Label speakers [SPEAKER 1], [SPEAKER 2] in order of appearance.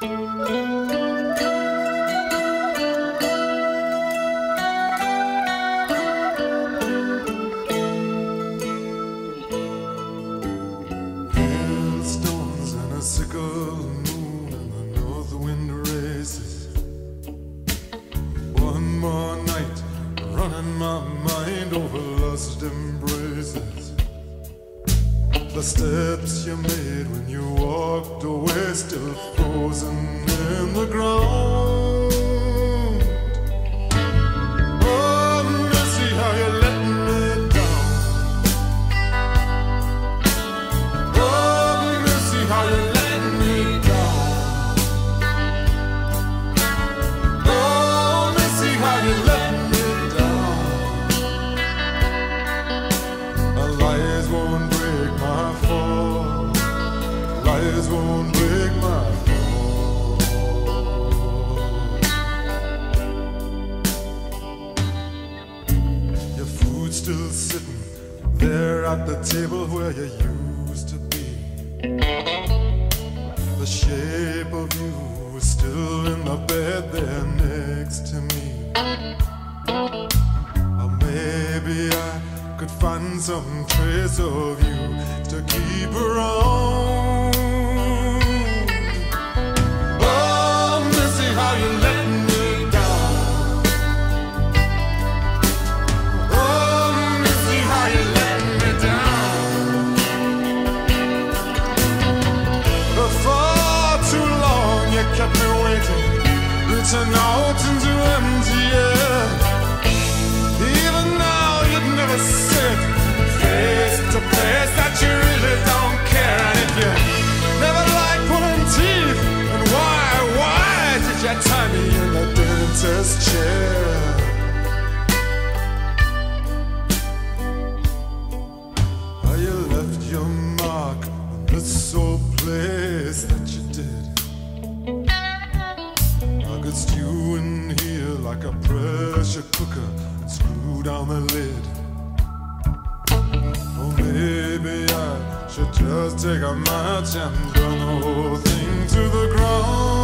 [SPEAKER 1] the stones and the seagulls moan and the north wind races. One more night running my mind over lost embraces. The steps you made when you break my. Your food's still sitting there at the table where you used to be. The shape of you is still in the bed there next to me. Maybe I could find some trace of you to keep around. Reaching screw down the lid. Oh, maybe I should just take a match and burn the whole thing to the ground.